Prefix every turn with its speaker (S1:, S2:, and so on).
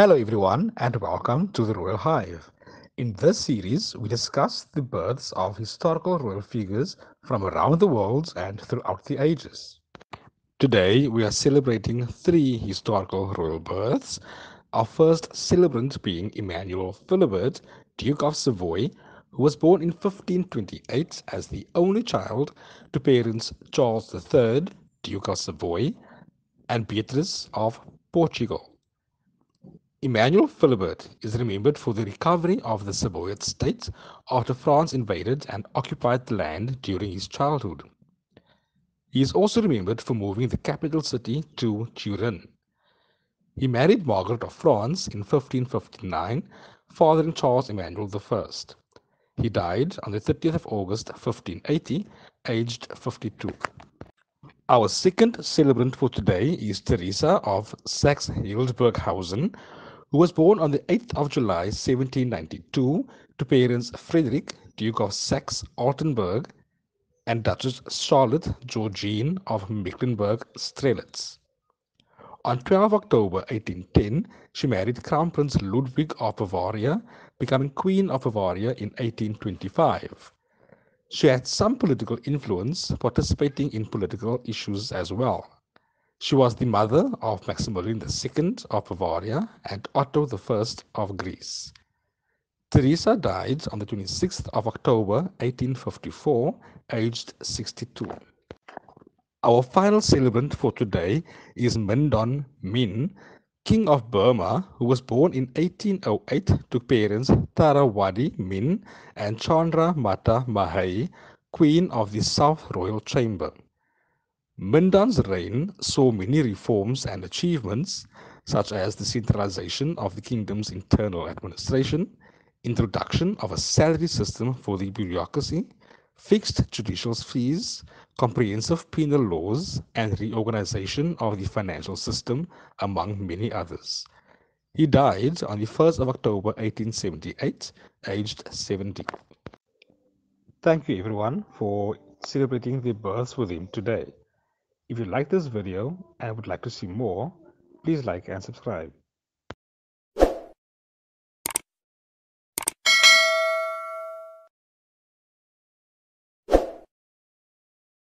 S1: Hello, everyone, and welcome to the Royal Hive. In this series, we discuss the births of historical royal figures from around the world and throughout the ages. Today, we are celebrating three historical royal births. Our first celebrant being Emmanuel Philibert, Duke of Savoy, who was born in 1528 as the only child to parents Charles III, Duke of Savoy, and Beatrice of Portugal. Emmanuel Philibert is remembered for the recovery of the Savoyard states after France invaded and occupied the land during his childhood. He is also remembered for moving the capital city to Turin. He married Margaret of France in 1559, fathering Charles Emmanuel I. He died on the 30th of August 1580, aged 52. Our second celebrant for today is Teresa of Saxe-Hildburghausen, who was born on the 8th of July 1792 to parents Frederick, Duke of Saxe-Altenburg, and Duchess Charlotte Georgine of Mecklenburg-Strelitz. On 12 October 1810, she married Crown Prince Ludwig of Bavaria, becoming Queen of Bavaria in 1825. She had some political influence, participating in political issues as well. She was the mother of Maximilian II of Bavaria and Otto I of Greece. Teresa died on the 26th of October 1854, aged 62. Our final celebrant for today is Mindon Min, King of Burma, who was born in 1808 to parents Tharrawaddy Min and Chandra Mata Mahey, Queen of the South Royal Chamber. Mindon's reign saw many reforms and achievements, such as the centralization of the kingdom's internal administration, introduction of a salary system for the bureaucracy, fixed judicial fees, comprehensive penal laws, and reorganization of the financial system, among many others. He died on the 1st of October 1878, aged 70. Thank you everyone for celebrating the births with him today. If you like this video and would like to see more, please like and subscribe.